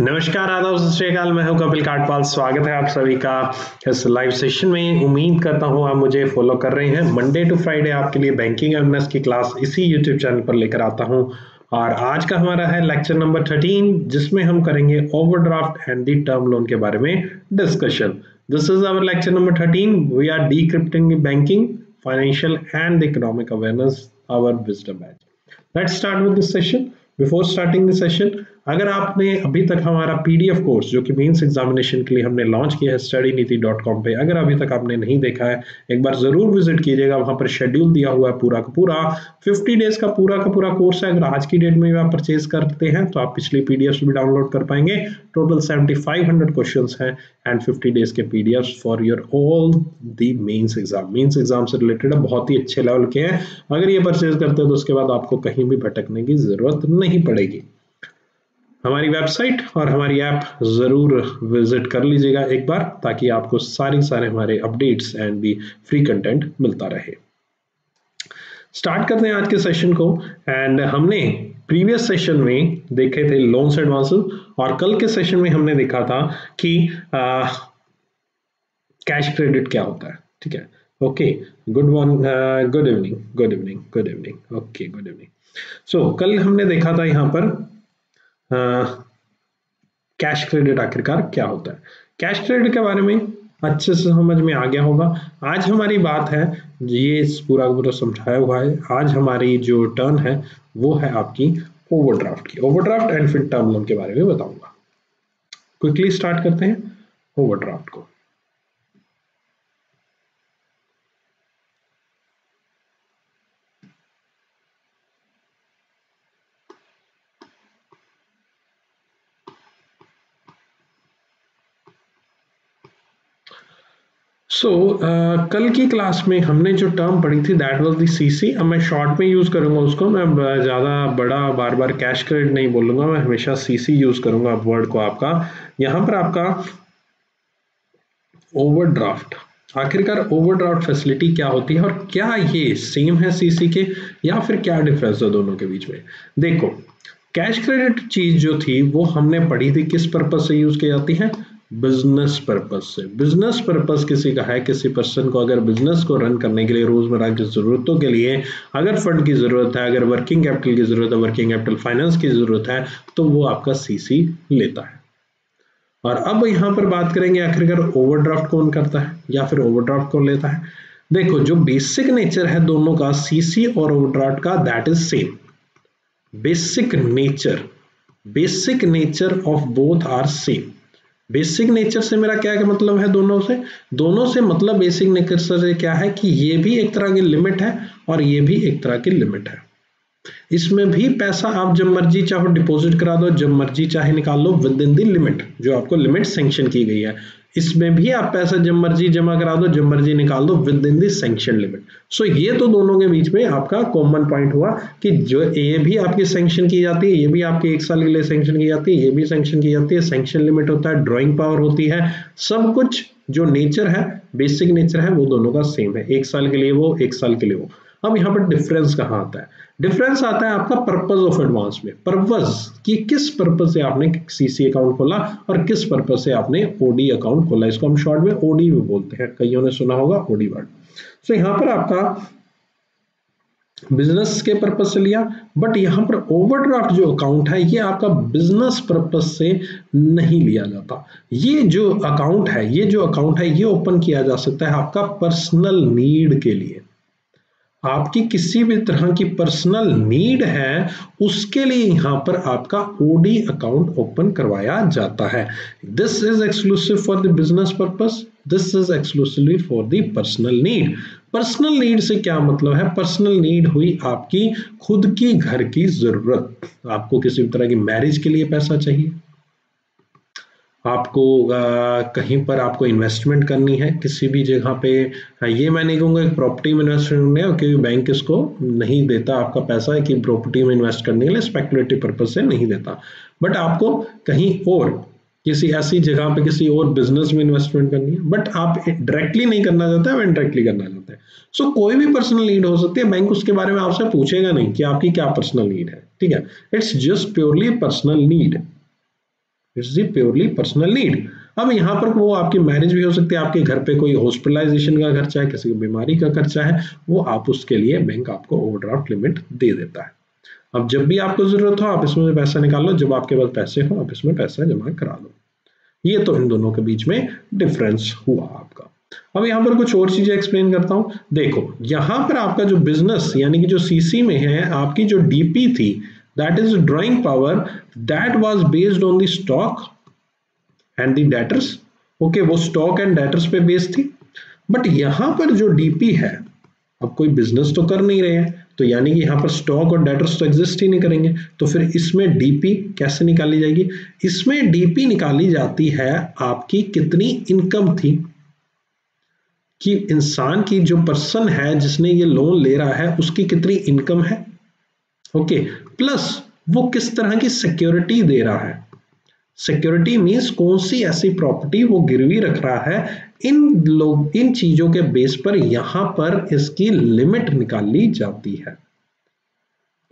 नमस्कार, आदाब सत मैं हूँ कपिल काटपाल। स्वागत है आप सभी का इस लाइव सेशन में। उम्मीद करता हूँ आप मुझे फॉलो कर रहे हैं। मंडे टू फ्राइडे आपके लिए बैंकिंग अवेयरनेस की क्लास इसी यूट्यूब चैनल पर लेकर आता हूँ। और आज का हमारा है लेक्चर नंबर थर्टीन जिसमें हम करेंगे overdraft and the term loan के बारे में discussion this is our lecture number thirteen we are decrypting banking financial and economic awareness our wisdom batch let's start with this session before starting the session अगर आपने अभी तक हमारा PDF course, जो कि मेंस एग्जामिनेशन के लिए हमने लॉन्च किया है स्टडी नीति डॉट कॉम पर अगर अभी तक आपने नहीं देखा है, एक बार ज़रूर विज़िट कीजिएगा। वहाँ पर शेड्यूल दिया हुआ है पूरा का पूरा। 50 डेज़ का पूरा का पूरा कोर्स है। अगर आज की डेट में भी आप परचेज करते हैं तो आप पिछली पीडीएफ भी डाउनलोड कर पाएँगे। Total seventy five hundred question है एंड फिफ्टी डेज़ के PDF for your all the mains exam mains exam से रिलेटेड बहुत ही अच्छे लेवल के हैं। अगर ये परचेज करते हैं तो उसके बाद आपको कहीं भी भटकने की ज़रूरत नहीं पड़ेगी। हमारी वेबसाइट और हमारी ऐप ज़रूर विज़िट कर लीजिएगा एक बार, ताकि आपको सारे सारे हमारे अपडेट्स एंड भी फ्री कंटेंट मिलता रहे। स्टार्ट करते हैं आज के सेशन को एंड हमने प्रीवियस सेशन में देखे थे लोन्स एडवांसेस और कल के सेशन में हमने देखा था कि कैश क्रेडिट क्या होता है, ठीक है? Okay good one good evening good evening good evening okay good evening so कल हमने देखा था यहाँ पर कैश क्रेडिट आखिरकार क्या होता है? कैश क्रेडिट के बारे में अच्छे से समझ में आ गया होगा। आज हमारी बात है, ये पूरा पूरा समझाया हुआ है, आज हमारी जो टर्न है, वो है आपकी ओवरड्राफ्ट की। ओवरड्राफ्ट एंड फिर टर्म लोन के बारे में बताऊँगा। क्विकली स्टार्ट करते हैं ओवरड्राफ्ट को। सो so, uh, कल की क्लास में हमने जो टर्म पढ़ी थी दैट वाज दी सीसी अब मैं शॉर्ट में यूज़ करूँगा उसको। मैं ज़्यादा बड़ा बार बार कैश क्रेडिट नहीं बोलूँगा। मैं हमेशा सीसी यूज़ करूँगा वर्ड को आपका। यहाँ पर आपका ओवरड्राफ्ट आखिरकार ओवरड्राफ्ट फैसिलिटी क्या होती है और क्या ये सेम है सीसी के या फिर क्या डिफरेंस है दोनों के बीच में? देखो कैश क्रेडिट चीज़ जो थी वो हमने पढ़ी थी किस पर्पज से यूज़ की जाती है? बिज़नेस पर्पज से। बिज़नेस पर्पज किसी का है, किसी पर्सन को अगर बिज़नेस को रन करने के लिए रोज़मर्रा की जरूरतों के लिए अगर फंड की ज़रूरत है, अगर वर्किंग कैपिटल की ज़रूरत है वर्किंग कैपिटल फाइनेंस की ज़रूरत है तो वो आपका सीसी लेता है। और अब यहाँ पर बात करेंगे आखिरकार ओवरड्राफ्ट कौन करता है या फिर ओवरड्राफ्ट कौन लेता है। देखो, जो बेसिक नेचर है दोनों का सीसी और ओवरड्राफ्ट का that is same basic nature basic nature of both are same basic nature से मेरा क्या मतलब है दोनों से दोनों से मतलब बेसिक नेचर से क्या है कि ये भी एक तरह की लिमिट है और ये भी एक तरह की लिमिट है। इसमें भी पैसा आप जब मर्ज़ी चाहो डिपॉजिट करा दो, जब मर्ज़ी चाहे निकाल लो विद इन दी लिमिट जो आपको लिमिट सेंक्शन की गई है। इसमें भी आप पैसा जब मर्ज़ी जमा करा दो, जब मर्ज़ी निकाल दो with in the limit so ये तो दोनों के बीच में आपका कॉमन पॉइंट हुआ कि जो ये भी आपकी सेंक्शन की जाती है, ये भी आपकी एक साल के लिए सेंक्शन की जाती है, ये भी सेंक्शन की जाती है सेंक्शन लिमिट होता है ड्रॉइंग पावर होती है, सब कुछ जो नेचर है बेसिक नेचर है, वो दोनों का सेम है। एक साल के लिए वो, एक साल के लिए वो। अब यहाँ पर डिफरेंस कहाँ आता है? डिफरेंस आता है आपका पर्पज ऑफ़ एडवांस में। पर्पज कि किस पर्पज से आपने सीसी अकाउंट खोला और किस पर्पज से आपने ओडी अकाउंट खोला। इसको हम शॉर्ट में ओडी भी बोलते हैं। कईयों ने सुना होगा ओडी वर्ड सो यहाँ पर आपका बिज़नेस के पर्पज से लिया बट यहाँ पर ओवरड्राफ्ट जो अकाउंट है, ये आपका बिज़नेस पर्पज से नहीं लिया जाता। ये जो अकाउंट है, ये जो अकाउंट है, ये ओपन किया जा सकता है आपका पर्सनल नीड के लिए। आपकी किसी भी तरह की पर्सनल नीड है, उसके लिए यहाँ पर आपका ओडी अकाउंट ओपन करवाया जाता है। This is exclusive for the business purpose this is exclusively for the personal need personal need से क्या मतलब है? पर्सनल नीड हुई आपकी खुद की घर की ज़रूरत। आपको किसी भी तरह की मैरिज के लिए पैसा चाहिए। आपको कहीं पर आपको इन्वेस्टमेंट करनी है किसी भी जगह पे ये मैं नहीं कहूँगा प्रॉपर्टी में इन्वेस्टमेंट है क्योंकि बैंक इसको नहीं देता आपका पैसा है कि प्रॉपर्टी में इन्वेस्ट करने के लिए स्पेकुलेटिव पर्पज से नहीं देता। बट आपको कहीं और किसी ऐसी जगह पे किसी और बिज़नेस में इन्वेस्टमेंट करनी है बट आप डायरेक्टली नहीं करना चाहते हैं इनडायरेक्टली करना चाहते हैं। सो so, कोई भी पर्सनल नीड हो सकती है बैंक उसके बारे में आपसे पूछेगा नहीं कि आपकी क्या पर्सनल नीड है ठीक है? It's just purely personal need it's the purely personal need अब यहाँ पर वो आपकी मैरिज भी हो सकती है, आपके घर पे कोई हॉस्पिटलाइजेशन का खर्चा है, किसी को बीमारी का खर्चा है, वो आप उसके लिए बैंक आपको ओवरड्राफ्ट लिमिट दे देता है। अब जब भी आपको ज़रूरत हो, आप इसमें पैसा निकाल लो, जब आपके पास पैसे हो, आप इसमें पैसा जमा करा लो। ये तो इन दोनों के बीच में डिफरेंस हुआ आपका। अब यहाँ पर कुछ और चीज़ें एक्सप्लेन करता हूँ। देखो, यहाँ पर आपका जो बिज़नेस यानी कि जो सीसी में है, आपकी जो डीपी थी that is drawing power that was based on the stock and the debtors okay वो स्टॉक एंड डेटर्स पे बेस्ड थी। बट यहाँ पर जो डीपी है, अब कोई बिज़नेस तो कर नहीं रहे हैं। तो यानी कि यहाँ पर स्टॉक और डेटर्स तो एग्जिस्ट ही नहीं करेंगे। तो फिर इसमें डीपी कैसे निकाली जाएगी? इसमें डीपी निकाली जाती है आपकी कितनी इनकम थी? कि इंसान की जो पर्सन है, जिसने ये लोन ले रहा है, उसकी कितनी इनकम है? ओके प्लस वो किस तरह की सिक्योरिटी दे रहा है? सिक्योरिटी मीन्स कौन सी ऐसी प्रॉपर्टी वो गिरवी रख रहा है? इन लोग, इन चीज़ों के बेस पर यहाँ पर इसकी लिमिट निकाली जाती है।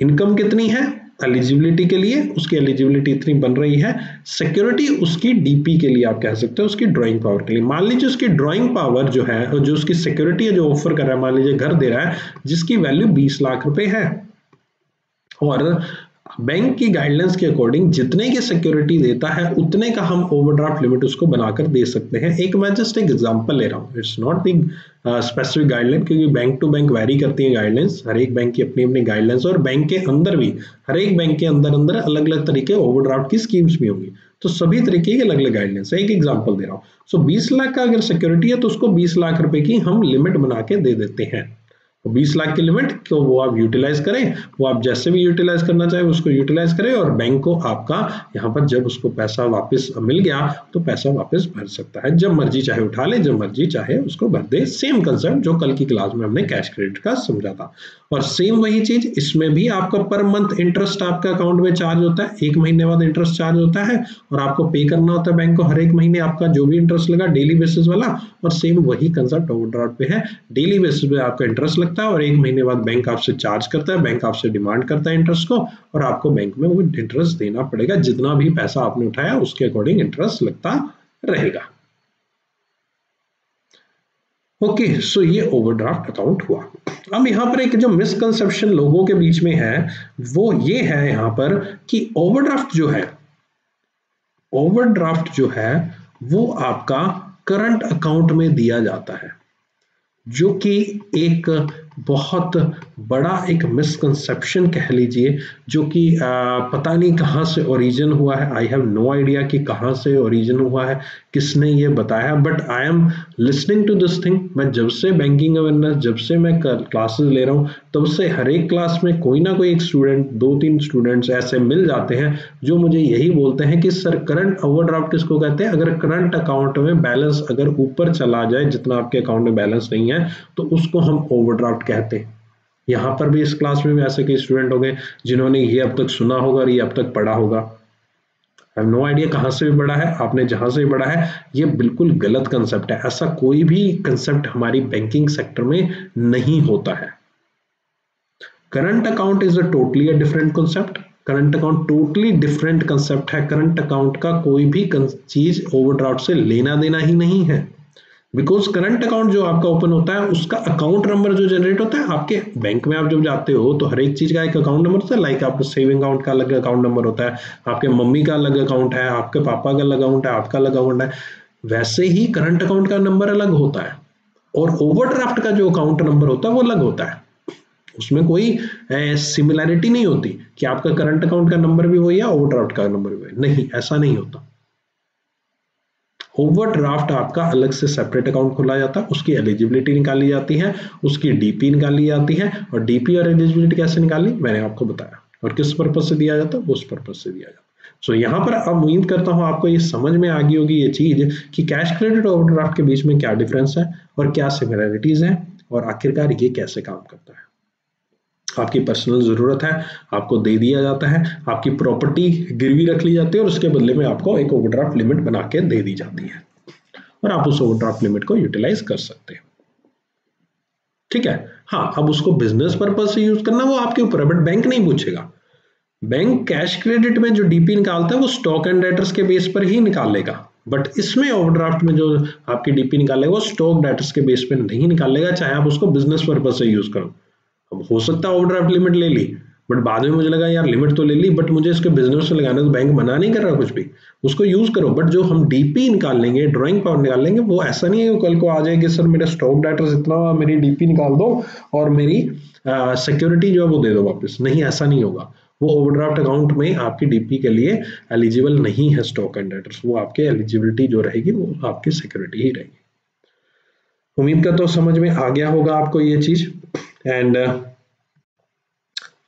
इनकम कितनी है? एलिजिबिलिटी के लिए उसकी एलिजिबिलिटी इतनी बन रही है। सिक्योरिटी उसकी डीपी के लिए आप कह सकते हो, उसकी ड्राइंग पावर के लिए। मान लीजिए उसकी ड्राइंग पावर जो है, जो उसकी सिक्योरिटी जो ऑफ़र कर रहा है, मान लीजिए घर दे रहा है, जिसकी वैल्यू 20 लाख रुपए है। और बैंक की गाइडलाइंस के अकॉर्डिंग जितने की सिक्योरिटी देता है, उतने का हम ओवरड्राफ्ट लिमिट उसको बनाकर दे सकते हैं। एक मैं जस्ट एक एग्जांपल ले रहा हूँ। It's not the specific guideline क्योंकि बैंक टू बैंक वेरी करती है गाइडलाइंस हर एक बैंक की अपनी अपनी गाइडलाइंस और बैंक के अंदर भी, हर एक बैंक के अंदर अंदर अलग अलग तरीके ओवरड्राफ्ट की स्कीम्स भी होंगी। तो सभी तरीके की अलग अलग गाइडलाइंस एक एग्ज़ाम्पल दे रहा हूँ। सो बीस लाख का अगर सिक्योरिटी है तो उसको 20 लाख रुपए की हम लिमिट बना के दे देते हैं। तो 20 लाख की लिमिट तो वो आप यूटिलाइज करें। वो आप जैसे भी यूटिलाइज करना चाहें, उसको यूटिलाइज करें और बैंक को आपका यहाँ पर जब उसको पैसा वापस मिल गया तो पैसा वापस भर सकता है। जब मर्ज़ी चाहे उठा ले, जब मर्ज़ी चाहे उसको भर दे। सेम कंसेप्ट जो कल की क्लास में हमने कैश क्रेडिट का समझा था। और सेम वही चीज़, इसमें भी आपका पर मंथ इंटरेस्ट आपका अकाउंट में चार्ज होता है। एक महीने बाद इंटरेस्ट चार्ज होता है और आपको पे करना होता है बैंक को। हर एक महीने आपका जो भी इंटरेस्ट लगा डेली बेसिस वाला, और सेम वही कंसेप्ट ओवरड्राफ्ट पे है। डेली बेसिस पे आपका इंटरेस्ट लगता है और एक महीने बाद बैंक आपसे चार्ज करता है बैंक आपसे डिमांड करता है इंटरेस्ट को और आपको बैंक में वो इंटरेस्ट देना पड़ेगा। जितना भी पैसा आपने उठाया उसके अकॉर्डिंग इंटरेस्ट लगता रहेगा। ओके okay, सो so ये ओवरड्राफ्ट अकाउंट हुआ। अब यहाँ पर एक जो मिसकंसेप्शन लोगों के बीच में है वो ये है यहाँ पर कि ओवरड्राफ्ट जो है ओवरड्राफ्ट जो है वो आपका करंट अकाउंट में दिया जाता है जो कि एक बहुत बड़ा एक मिसकंसेप्शन कह लीजिए, जो कि पता नहीं कहाँ से ओरिजिन हुआ है। आई हैव नो आइडिया कि कहाँ से ओरिजिन हुआ है, किसने ये बताया। But I am listening to this thing मैं जब से बैंकिंग अवेयरनेस जब से मैं क्लासेस ले रहा हूँ, तब से हर एक क्लास में कोई ना कोई एक स्टूडेंट दो तीन स्टूडेंट्स ऐसे मिल जाते हैं, जो मुझे यही बोलते हैं कि, सर करंट ओवरड्राफ्ट किसको कहते हैं? अगर करंट अकाउंट में बैलेंस अगर ऊपर चला जाए, जितना आपके अकाउंट में बैलेंस नहीं है तो उसको हम ओवरड्राफ्ट कहते। हैं यहाँ पर भी इस क्लास में भी ऐसे कई स्टूडेंट हो गए जिन्होंने ये अब तक सुना होगा और ये अब तक पढ़ा होगा। आई नो आइडिया कहाँ से भी बड़ा है, आपने जहाँ से भी बड़ा है, ये बिल्कुल गलत कंसेप्ट है। ऐसा कोई भी कंसेप्ट हमारी बैंकिंग सेक्टर में नहीं होता है। Current account is a totally a different concept current account totally different concept है। करंट अकाउंट का कोई भी चीज़ ओवरड्राफ्ट से लेना देना ही नहीं है। बिकॉज़ करंट अकाउंट जो आपका ओपन होता है, उसका अकाउंट नंबर जो जनरेट होता है, आपके बैंक में आप जब जाते हो तो हर एक चीज़ का एक अकाउंट नंबर होता है। लाइक आपका सेविंग अकाउंट का अलग अकाउंट नंबर होता है, आपके मम्मी का अलग अकाउंट है, आपके पापा का अलग अकाउंट है, आपका अलग अकाउंट है। वैसे ही करंट अकाउंट का नंबर अलग होता है, और ओवरड्राफ्ट का जो अकाउंट नंबर होता है, वो अलग होता है। उसमें कोई सिमिलैरिटी नहीं होती कि आपका करंट अकाउंट का नंबर भी वही है ओवरड्राफ्ट का नंबर भी वही नहीं, ऐसा नहीं होता। ओवरड्राफ्ट आपका अलग से सेपरेट अकाउंट खोला जाता है, उसकी एलिजिबिलिटी निकाली जाती है, उसकी डीपी निकाली जाती है, और डीपी और एलिजिबिलिटी कैसे निकाली मैंने आपको बताया। और किस पर्पज से दिया जाता है? उस पर्पज से दिया जाता है। सो यहाँ पर अब उम्मीद करता हूँ आपको ये समझ में आ गई होगी ये चीज़ कि कैश क्रेडिट और ओवरड्राफ्ट के बीच में क्या डिफरेंस है और क्या सिमिलरिटीज है और आखिरकार ये कैसे काम करता है। आपकी पर्सनल ज़रूरत है, आपको दे दिया जाता है, आपकी प्रॉपर्टी गिरवी रख ली जाती है और उसके बदले में आपको एक ओवरड्राफ्ट लिमिट बना के दे दी जाती है। और आप उस ओवरड्राफ्ट लिमिट को यूटिलाइज कर सकते हैं। ठीक है? हाँ अब उसको बिज़नेस पर्पज से यूज़ करना, वो आपके ऊपर है बट बैंक नहीं पूछेगा। बैंक कैश क्रेडिट में जो डीपी निकालता है, वो स्टॉक एंड डेटर्स के बेस पर ही निकालेगा बट इसमें ओवरड्राफ्ट में जो आपकी डीपी निकालेगा, वो स्टॉक डेटर्स के बेस पर नहीं निकालेगा चाहे आप उसको बिज़नेस पर्पज से यूज़ करो। अब हो सकता है ओवरड्राफ्ट लिमिट ले ली बट बाद में मुझे लगा, यार लिमिट तो ले ली बट मुझे इसके बिज़नेस में लगाना तो बैंक मना नहीं कर रहा कुछ भी। उसको यूज़ करो बट जो हम डीपी निकाल लेंगे ड्राइंग पावर निकाल लेंगे, वो ऐसा नहीं है कल को आ जाए कि सर, मेरा स्टॉक डाटा इतना, मेरी डीपी निकाल दो और मेरी सिक्योरिटी जो है वो दे दो वापस। नहीं, ऐसा नहीं होगा। वो ओवरड्राफ्ट अकाउंट में आपकी डीपी के लिए एलिजिबल नहीं है स्टॉक एंड डेटर्स वो आपके एलिजिबिलिटी जो रहेगी, वो आपकी सिक्योरिटी ही रहेगी। उम्मीद करता हूँ समझ में आ गया होगा आपको ये चीज़। एंड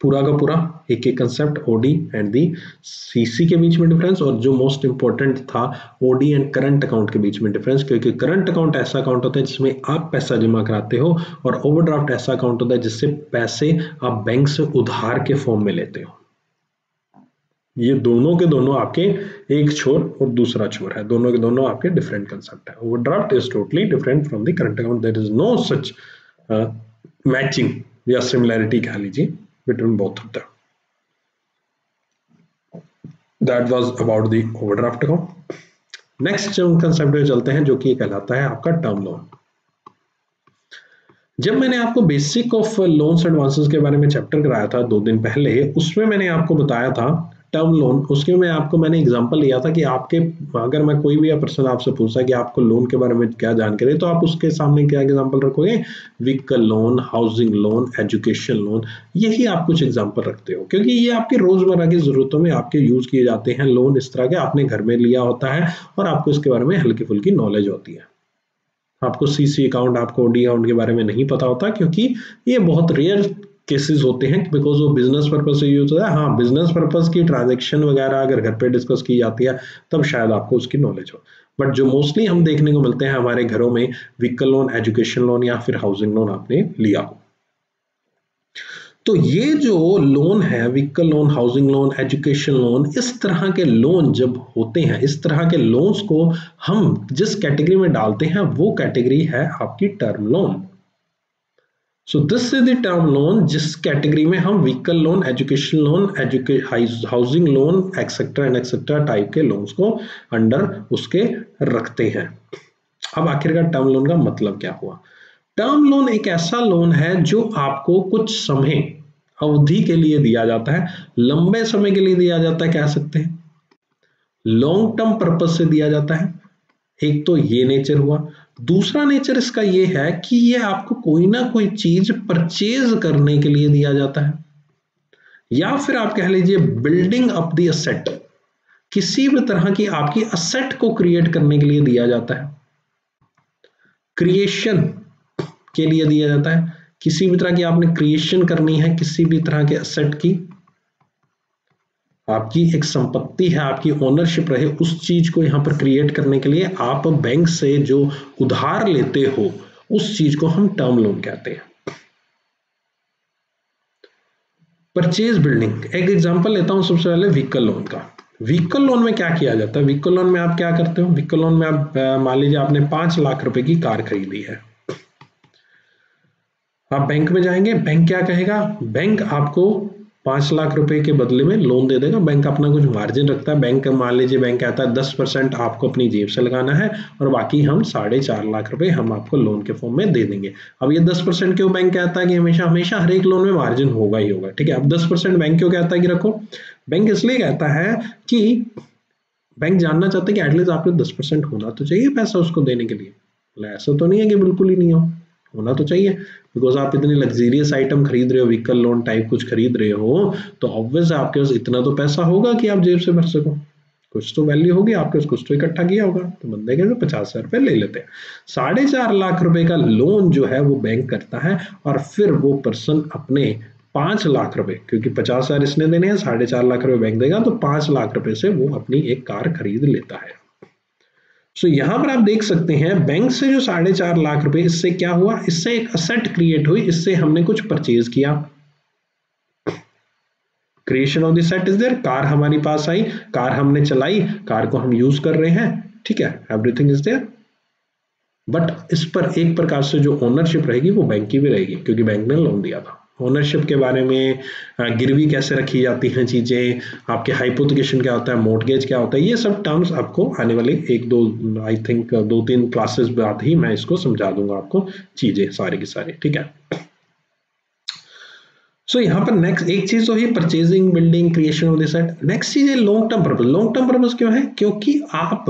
पूरा का पूरा एक एक concept OD and the CC के बीच में डिफरेंस और जो मोस्ट इंपॉर्टेंट था ओडी एंड करंट अकाउंट के बीच में डिफरेंस क्योंकि करंट अकाउंट ऐसा अकाउंट होता है जिसमें आप पैसा जमा कराते हो और ओवरड्राफ्ट ऐसा अकाउंट होता है जिससे पैसे आप बैंक से उधार के फॉर्म में लेते हो। ये दोनों के दोनों आपके एक छोर और दूसरा छोर है। दोनों के दोनों आपके डिफरेंट कंसेप्ट है। Overdraft is totally different from the current account there is no such matching या सिमिलैरिटी कह लीजिए between both of them. That was about the overdraft account. Next जो कंसेप्ट चलते हैं, जो कि कहलाता है आपका टर्म लोन जब मैंने आपको बेसिक ऑफ़ लोन्स एडवांसेस के बारे में चैप्टर कराया था दो दिन पहले, उसमें मैंने आपको बताया था टर्म लोन उसके में आपको, मैंने एग्जांपल लिया था कि आपके, अगर मैं कोई भी पर्सन आपसे पूछा कि आपको लोन के बारे में क्या जानकारी तो आप उसके सामने क्या एग्जांपल रखोगे? Vehicle loan housing loan education loan यही आप कुछ एग्जांपल रखते हो। क्योंकि ये आपके रोज़मर्रा की जरूरतों में आपके यूज़ किए जाते हैं। लोन इस तरह के आपने घर में लिया होता है और आपको इसके बारे में हल्की फुल्की नॉलेज होती है। आपको सीसी अकाउंट आपको डी अकाउंट के बारे में नहीं पता होता क्योंकि ये बहुत रेयर केसेस होते हैं बिकॉज़ वो बिज़नेस पर्पज से यूज़ होता है। हाँ बिज़नेस पर्पज की ट्रांजेक्शन वगैरह अगर घर पे डिस्कस की जाती है, तब शायद आपको उसकी नॉलेज हो। बट जो मोस्टली हम देखने को मिलते हैं हमारे घरों में व्हीकल लोन एजुकेशन लोन या फिर हाउसिंग लोन आपने लिया हो। तो ये जो लोन है vehicle loan housing loan education loan इस तरह के लोन जब होते हैं, इस तरह के लोन्स को हम जिस कैटेगरी में डालते हैं, वो कैटेगरी है आपकी term loan so this is the term loan जिस कैटेगरी में हम vehicle loan education loan housing loan etcetera and etcetera type के लोन्स को अंडर उसके रखते हैं। अब आखिरकार टर्म लोन का मतलब क्या हुआ? टर्म लोन एक ऐसा लोन है जो आपको कुछ समय, अवधि के लिए दिया जाता है, लंबे समय के लिए दिया जाता है, कह सकते हैं। लॉन्ग टर्म पर्पज से दिया जाता है। एक तो ये नेचर हुआ। दूसरा नेचर इसका ये है कि ये आपको कोई ना कोई चीज़ परचेज करने के लिए दिया जाता है। या फिर आप कह लीजिए बिल्डिंग अप दी असेट किसी भी तरह की आपकी असेट को क्रिएट करने के लिए दिया जाता है। क्रिएशन के लिए दिया जाता है। किसी भी तरह की आपने क्रिएशन करनी है, किसी भी तरह के असेट की आपकी एक संपत्ति है, आपकी ओनरशिप रहे, उस चीज़ को यहाँ पर क्रिएट करने के लिए आप बैंक से जो उधार लेते हो, उस चीज़ को हम टर्म लोन कहते हैं। परचेज बिल्डिंग एक एग्जांपल लेता हूँ सबसे पहले व्हीकल लोन का। व्हीकल लोन में क्या किया जाता है? व्हीकल लोन में आप क्या करते हो? व्हीकल लोन में आप मान लीजिए आपने पाँच लाख रुपए की कार खरीदी है। आप बैंक में जाएँगे बैंक क्या कहेगा? बैंक आपको पाँच लाख रुपए के बदले में लोन दे देगा। बैंक अपना कुछ मार्जिन रखता है। बैंक मान लीजिए बैंक कहता है, दस परसेंट आपको अपनी जेब से लगाना है और बाकी हम साढ़े चार लाख रुपए हम आपको लोन के फॉर्म में दे देंगे। अब ये दस परसेंट क्यों बैंक कहता है कि हमेशा हमेशा हर एक लोन में मार्जिन होगा ही होगा, ठीक है? अब दस परसेंट बैंक क्यों कहता है कि रखो? बैंक इसलिए कहता है कि बैंक जानना चाहते हैं कि एटलीस्ट आपको दस परसेंट होना तो चाहिए पैसा उसको देने के लिए। ऐसा तो नहीं है कि बिल्कुल ही नहीं हो। होना तो चाहिए। बिकॉज़ आप इतनी लग्जीरियस आइटम खरीद रहे हो व्हीकल लोन टाइप कुछ खरीद रहे हो तो ऑब्वियस आपके पास इतना तो पैसा होगा कि आप जेब से भर सको। कुछ तो वैल्यू होगी, आपके पास कुछ तो इकट्ठा किया होगा। तो बंदे के तो पचास हज़ार रुपए ले लेते हैं। साढ़े चार लाख रुपए का लोन जो है, वो बैंक करता है, और फिर वो पर्सन अपने पाँच लाख रुपए, क्योंकि पचास हज़ार इसने देने हैं, साढ़े चार लाख रुपए बैंक देगा तो पाँच लाख रुपए से वो अपनी एक कार खरीद लेता है। सो so, यहाँ पर आप देख सकते हैं बैंक से जो साढ़े चार लाख रुपए इससे क्या हुआ? इससे एक असेट क्रिएट हुई इससे हमने कुछ परचेज किया। Creation of the set is there car हमारी पास आई कार हमने चलाई कार को हम यूज़ कर रहे हैं ठीक है एवरीथिंग इज़ देयर बट इस पर एक प्रकार से जो ओनरशिप रहेगी वो बैंक की भी रहेगी क्योंकि बैंक ने लोन दिया था। ओनरशिप के बारे में गिरवी कैसे रखी जाती हैं चीज़ें आपके हाइपोथिकेशन क्या होता है मोटगेज क्या होता है ये सब टर्म्स आपको आने वाले एक दो आई थिंक दो तीन क्लासेस बाद ही मैं इसको समझा दूँगा आपको चीज़ें सारी की सारी ठीक है? सो so, यहाँ पर नेक्स्ट एक चीज़ तो है purchasing building creation of this next चीज़ है long term purpose long term purpose क्यों है? क्योंकि आप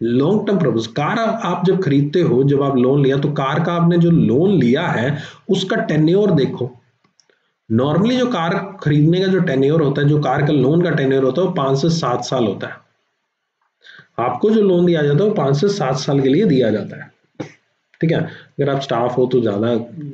लॉन्ग टर्म पर्पज कार आप जब खरीदते हो जब आप लोन लिया तो कार का आपने जो लोन लिया है उसका टेन्योर देखो। नॉर्मली जो कार खरीदने का जो टेन्योर होता है, जो कार का लोन का टेन्योर होता है, वो पाँच से सात साल होता है। आपको जो लोन दिया जाता है, वो पाँच से सात साल के लिए दिया जाता है। ठीक है? अगर आप स्टाफ हो तो ज़्यादा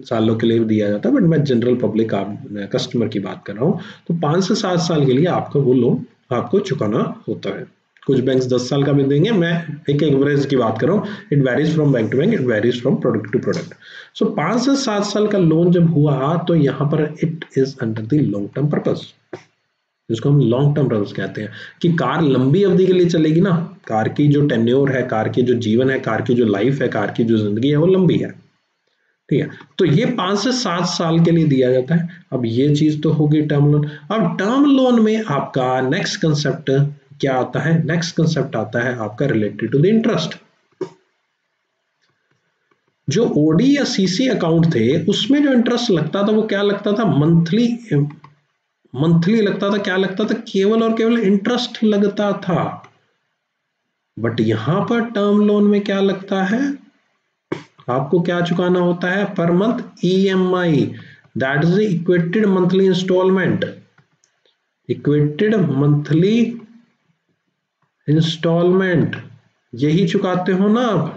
सालों के लिए भी दिया जाता है बट मैं जनरल पब्लिक आप कस्टमर की बात कर रहा हूँ। तो पाँच से सात साल के लिए आपका वो लोन आपको चुकाना होता है। कुछ बैंक्स दस साल का भी देंगे मैं एक एवरेज की बात कर it varies from bank to bank it varies from product to product so पाँच से सात साल का लोन जब हुआ तो यहाँ पर it is under the long term purpose जिसको हम लॉन्ग टर्म पर्पज कहते हैं। कि कार लंबी अवधि के लिए चलेगी ना। कार की जो टेन्योर है, कार की जो जीवन है, कार की जो लाइफ है, कार की जो ज़िंदगी है, वो लंबी है। ठीक है? तो ये पाँच से सात साल के लिए दिया जाता है। अब ये चीज़ तो होगी टर्म लोन अब टर्म लोन में आपका नेक्स्ट कंसेप्ट क्या आता है? नेक्स्ट कंसेप्ट आता है आपका रिलेटेड टू द इंटरेस्ट जो ओडी या सीसी अकाउंट थे, उसमें जो इंटरेस्ट लगता था, वो क्या लगता था? मंथली मंथली लगता था, क्या लगता था? केवल और केवल इंटरेस्ट लगता था। बट यहाँ पर टर्म लोन में क्या लगता है? आपको क्या चुकाना होता है? Per month E M I that is equated monthly installment equated monthly installment. यही चुकाते हो ना आप?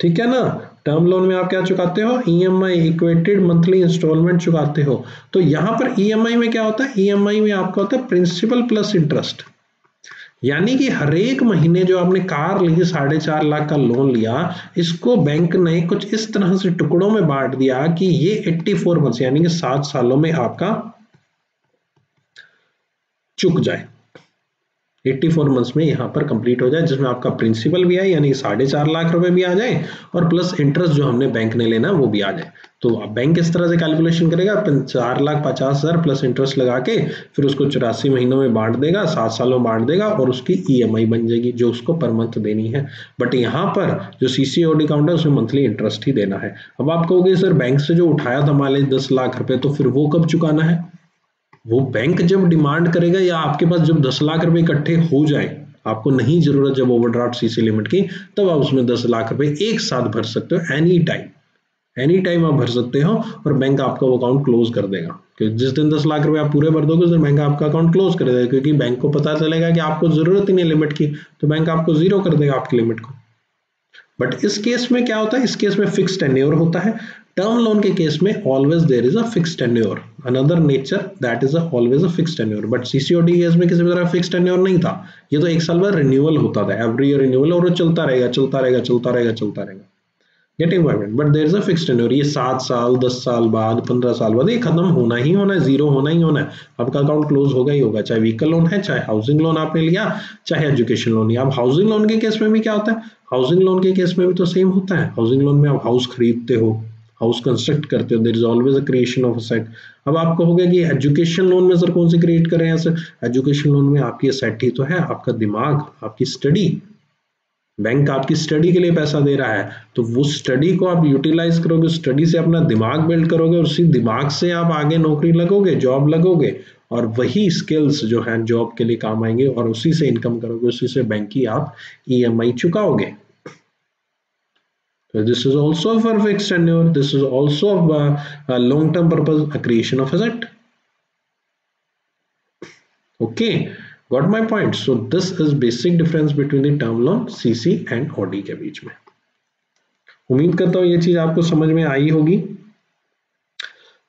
ठीक है ना? टर्म लोन में आप क्या चुकाते हो? ईएमआई इक्वेटेड मंथली इंस्टॉलमेंट चुकाते हो। तो यहाँ पर ईएमआई e में क्या होता है? ईएमआई e में आपका होता है प्रिंसिपल प्लस इंटरेस्ट यानी कि हर एक महीने जो आपने कार ली, साढ़े चार लाख का लोन लिया, इसको बैंक ने कुछ इस तरह से टुकड़ों में बांट दिया कि ये 84 मंथ्स यानी कि सात सालों में आपका चुक जाए। 84 मंथ्स में यहाँ पर कंप्लीट हो जाए, जिसमें आपका प्रिंसिपल भी आए, यानी साढ़े चार लाख रुपए भी आ जाए, और प्लस इंटरेस्ट जो हमने बैंक ने लेना वो भी आ जाए। तो आप बैंक इस तरह से कैलकुलेशन करेगा? चार लाख पचास हज़ार प्लस इंटरेस्ट लगा के, फिर उसको चौरासी महीनों में बांट देगा, सात सालों में बांट देगा, और उसकी ई e बन जाएगी, जो उसको पर मंथ देनी है। बट यहाँ पर जो सी सीसीओडी अकाउंट है, उसमें मंथली इंटरेस्ट ही देना है। अब आप कहोगे, सर बैंक से जो उठाया था मान लीजिए दस लाख रुपए तो फिर वो कब चुकाना है? वो बैंक जब डिमांड करेगा या आपके पास जब दस लाख रुपए इकट्ठे हो जाए, आपको नहीं ज़रूरत जब ओवरड्राफ्ट सीसी लिमिट की, तब आप उसमें दस लाख रुपए एक साथ भर सकते हो एनी टाइम एनी टाइम आप भर सकते हो और बैंक आपका वो अकाउंट क्लोज कर देगा। क्योंकि जिस दिन दस लाख रुपए आप पूरे भर दोगे, उस दिन बैंक आपका अकाउंट क्लोज कर देगा, क्योंकि बैंक को पता चलेगा कि आपको ज़रूरत ही नहीं लिमिट की तो बैंक आपको ज़ीरो कर देगा आपकी लिमिट को। बट इस केस में क्या होता है? इस केस में फिक्स टेन्योर होता है। टर्म लोन के केस में always there is a fix tenure another nature that is always a fix tenure but CCOD case में किसी भी तरह फिक्स टेन्योर नहीं था। ये तो एक साल बाद रिन्यूअल होता था। एवरी ईयर रिन्यूअल और वो चलता रहेगा चलता रहेगा चलता रहेगा चलता रहेगा। Getting my but there is a fix tenure ये सात साल, दस साल बाद, पंद्रह साल बाद, ये खत्म होना ही होना है ज़ीरो होना ही होना है। आपका अकाउंट क्लोज होगा ही होगा। चाहे व्हीकल लोन है, चाहे हाउसिंग लोन आपने लिया, चाहे एजुकेशन लोन लिया अब हाउसिंग लोन के केस में भी क्या होता है? हाउसिंग लोन के केस में भी तो सेम होता है। हाउसिंग लोन में आप हाउस खरीदते हो। हाउस कंस्ट्रक्ट करते हो there is always a creation of a set अब आप कहोगे कि एजुकेशन लोन में सर कौन से क्रिएट कर रहे हैं सर? एजुकेशन लोन में आपकी सेट ही तो है, आपका दिमाग, आपकी स्टडी बैंक आपकी स्टडी के लिए पैसा दे रहा है तो वो स्टडी को आप यूटिलाइज करोगे स्टडी से अपना दिमाग बिल्ड करोगे और उसी दिमाग से आप आगे नौकरी लगोगे जॉब लगोगे और वही स्किल्स जो है जॉब के लिए काम आएँगे और उसी से इनकम करोगे, उसी से बैंक की आप ईएमआई चुकाओगे। So this is also for fixed tenure. This is also a, a long-term purpose, a creation of asset. Okay, got my point. So this is basic difference between the term loan, CC and OD के बीच में उम्मीद करता हूँ ये चीज आपको समझ में आई होगी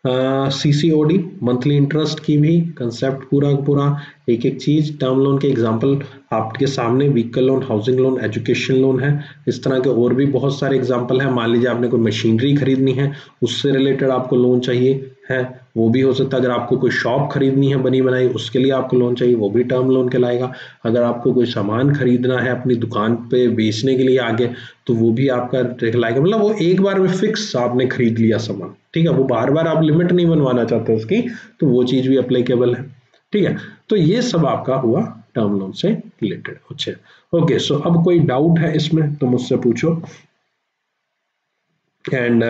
सीसीओडी मंथली इंटरेस्ट की भी कंसेप्ट पूरा पूरा एक एक चीज़ टर्म लोन के एग्जांपल आपके सामने vehicle loan housing loan education loan है। इस तरह के और भी बहुत सारे एग्ज़ाम्पल हैं। मान लीजिए आपने कोई मशीनरी खरीदनी है, उससे रिलेटेड आपको लोन चाहिए, है। वो भी हो सकता है। अगर आपको कोई शॉप खरीदनी है बनी बनाई, उसके लिए आपको लोन चाहिए, वो भी टर्म लोन कहलाएगा। अगर आपको कोई सामान खरीदना है अपनी दुकान पे बेचने के लिए आगे तो वो भी आपका कहलाएगा। मतलब वो एक बार में फिक्स आपने खरीद लिया सामान, ठीक है? वो बार बार आप लिमिट नहीं बनवाना चाहते उसकी तो वो चीज़ भी अप्लीकेबल है, ठीक है? तो ये सब आपका हुआ टर्म लोन से रिलेटेड अच्छा ओके सो अब कोई डाउट है इसमें तो मुझसे पूछो। एंड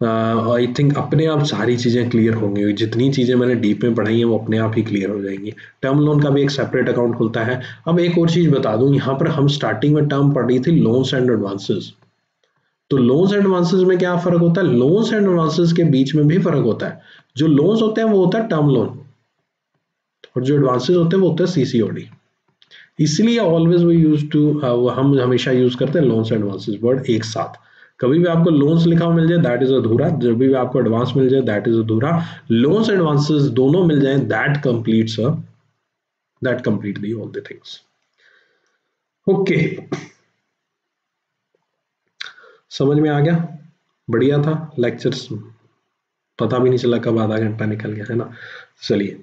आई थिंक अपने आप सारी चीज़ें क्लियर होंगी। जितनी चीज़ें मैंने डीप में पढ़ाई हैं, वो अपने आप ही क्लियर हो जाएँगी। टर्म लोन का भी एक सेपरेट अकाउंट खुलता है। अब एक और चीज़ बता दूँ, यहाँ पर हम स्टार्टिंग में टर्म पढ़ रही थी लोन्स एंड एडवांसेस तो लोन्स एंड एडवांसेस में क्या फ़र्क होता है? लोन्स एंड एडवांसेस के बीच में भी फ़र्क होता है। जो लोन्स होते हैं, वो होता है टर्म लोन और जो एडवांसेस होते हैं, वो होते हैं सीसीओडी इसलिए ऑलवेज वी यूज़ टू हम हमेशा यूज़ करते हैं लोन्स एंड एडवांसेस वर्ड एक साथ। कभी भी आपको लोन्स लिखा हुआ मिल जाए दैट इज़ अधूरा जब भी आपको एडवांस मिल जाए दैट इज़ अधूरा लोन्स एडवांसेस दोनों मिल जाए that completes that complete the all the things okay समझ में आ गया? बढ़िया था. लेक्चर्स पता भी नहीं चला कब आधा घंटा निकल गया, है ना? चलिए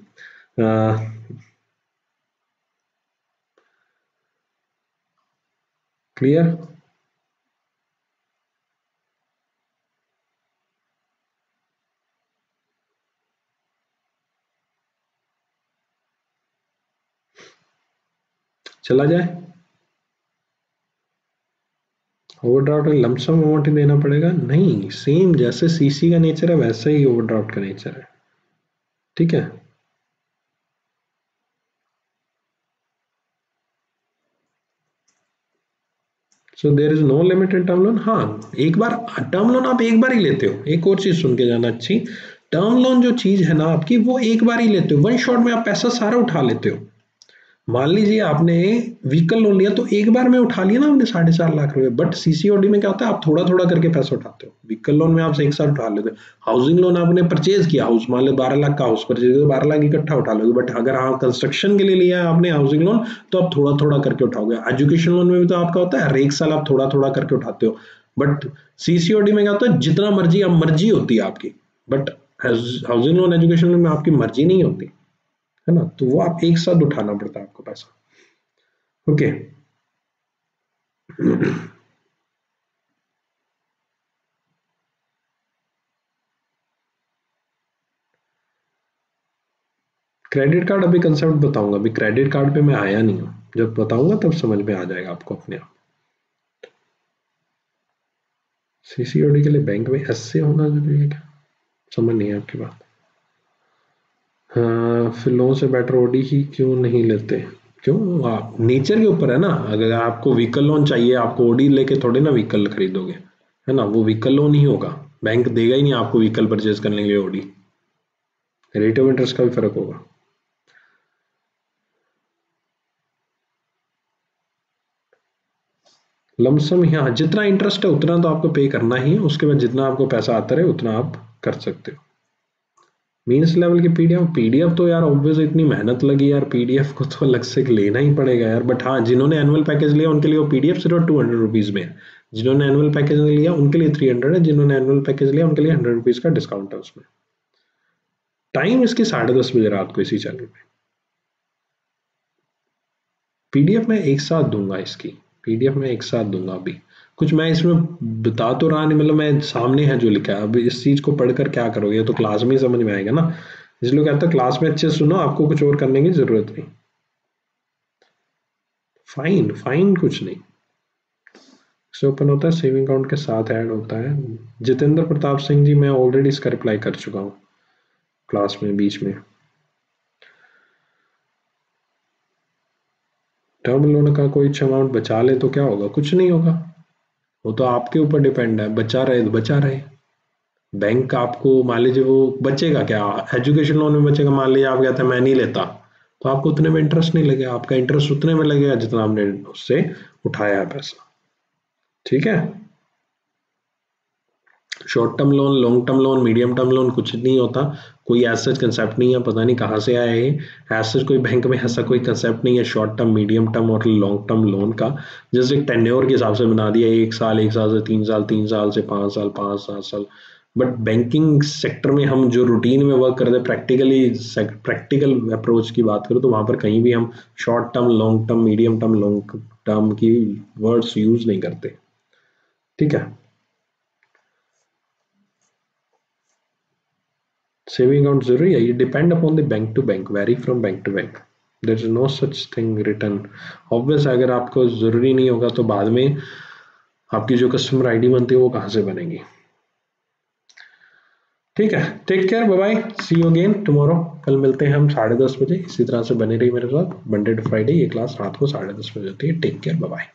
क्लियर चला जाए। ओवरड्राफ्ट में लमसम अमाउंट ही देना पड़ेगा। नहीं सेम जैसे सीसी का नेचर है, वैसे ही ओवरड्राफ्ट का नेचर है। ठीक है? So there is no limit in term loan हाँ एक बार टर्म लोन आप एक बार ही लेते हो। एक और चीज़ सुन के जाना अच्छी। टर्म लोन जो चीज़ है ना आपकी, वो एक बार ही लेते हो। वन शॉट में आप पैसा सारा उठा लेते हो। मान लीजिए आपने व्हीकल लोन लिया तो एक बार में उठा लिया ना आपने साढ़े चार लाख रुपए। बट सीसीओडी में क्या होता है, आप थोड़ा थोड़ा करके पैसा उठाते हो। व्हीकल लोन में आप एक साथ उठा लेते हो। हाउसिंग लोन आपने परचेज किया हाउस मान लो बारह लाख का हाउस परचेज तो बारह लाख इकट्ठा उठा लोगे। बट अगर आप कंस्ट्रक्शन के लिए लिया है आपने हाउसिंग लोन तो आप थोड़ा थोड़ा करके उठाओगे। एजुकेशन लोन में भी तो आपका होता है, हर एक साल आप थोड़ा थोड़ा करके उठाते हो। बट सीसीओडी में क्या होता है, जितना मर्ज़ी आप मर्ज़ी होती है आपकी। But housing loan education loan में आपकी मर्ज़ी नहीं होती। है ना? तो वो आप एक साथ उठाना पड़ता है आपको पैसा। ओके। क्रेडिट कार्ड अभी कंसेप्ट बताऊँगा। अभी क्रेडिट कार्ड पे मैं आया नहीं हूँ। जब बताऊँगा तब समझ में आ जाएगा आपको अपने आप। सीसीओडी के लिए बैंक में एस होना ज़रूरी है क्या? समझ नहीं है आपकी बात। हाँ फिर लोन से बेटर ओडी ही क्यों नहीं लेते? क्यों? आप नेचर के ऊपर है ना। अगर आपको व्हीकल लोन चाहिए, आपको ओडी लेके थोड़े ना व्हीकल खरीदोगे, है ना? वो व्हीकल लोन ही होगा। बैंक देगा ही नहीं आपको व्हीकल परचेज करने के लिए ओडी। रेट ऑफ़ इंटरेस्ट का भी फ़र्क होगा। लमसम यहाँ, जितना इंटरेस्ट है उतना तो आपको पे करना ही है। उसके बाद जितना आपको पैसा आता रहे, उतना आप कर सकते हो। मीन्स लेवल की पीडीएफ पीडीएफ तो यार ऑब्वियस इतनी मेहनत लगी यार पीडीएफ को तो अलग से लेना ही पड़ेगा यार। बट हाँ जिन्होंने एनुअल पैकेज लिया, उनके लिए वो पीडीएफ सिर्फ़ टू हंड्रेड रुपीज़ में है। जिन्होंने एनुअल पैकेज लिया, उनके लिए थ्री हंड्रेड है। जिन्होंने एनुअल पैकेज लिया, उनके लिए हंड्रेड रुपीज़ का डिस्काउंट है उसमें। टाइम इसकी साढ़े दस बजे रात को इसी चैनल पे। पीडीएफ में एक साथ दूँगा इसकी। पीडीएफ में एक साथ दूँगा अभी। कुछ मैं इसमें बता तो रहा नहीं मतलब मैं सामने है जो लिखा है। अब इस चीज़ को पढ़कर क्या करोगे? तो क्लास में ही समझ में आएगा ना। इसलिए कहता है क्लास में अच्छे सुनो, आपको कुछ और करने की ज़रूरत नहीं। फाइन फाइन कुछ नहीं। से ओपन होता है सेविंग अकाउंट के साथ ऐड होता है। जितेंद्र प्रताप सिंह जी, मैं ऑलरेडी इसका रिप्लाई कर चुका हूँ क्लास में, बीच में। टर्म लोन का कोई अमाउंट बचा ले तो क्या होगा? कुछ नहीं होगा। वो तो आपके ऊपर डिपेंड है। बचा रहे तो बचा रहे। बैंक आपको मान लीजिए वो बचेगा क्या? एजुकेशन लोन में बचेगा। मान लीजिए आप कहते हैं, मैं नहीं लेता। तो आपको उतने में इंटरेस्ट नहीं लगेगा। आपका इंटरेस्ट उतने में लगेगा जितना आपने उससे उठाया है पैसा। ठीक है? Short term loan long term loan medium term loan कुछ नहीं होता। कोई ऐसा कंसेप्ट नहीं है, पता नहीं कहाँ से आया ऐसा कोई बैंक में ऐसा कोई कंसेप्ट नहीं है शॉर्ट टर्म मीडियम टर्म और लॉन्ग टर्म लोन का। जैसे एक टेन्योर के हिसाब से बना दिया एक साल एक साल से तीन साल तीन साल से पाँच साल, पाँच सात साल। बट बैंकिंग सेक्टर में हम जो रूटीन में वर्क करते हैं प्रैक्टिकली प्रैक्टिकल अप्रोच की बात करें तो वहाँ पर कहीं भी हम short term long term medium term long term की वर्ड्स यूज़ नहीं करते। ठीक है? सेविंग अकाउंट ज़रूरी है ये depend upon the bank to bank vary from bank to bank there is no such thing return obvious अगर आपको ज़रूरी नहीं होगा तो बाद में आपकी जो कस्टमर आईडी बनती है, वो कहाँ से बनेगी? ठीक है take care bye bye see you again tomorrow कल मिलते हैं हम साढ़े दस बजे, इसी तरह से बने रही मेरे साथ मंडे टू फ्राइडे ये क्लास रात को साढ़े दस बजे होती है टेक केयर बाय बाय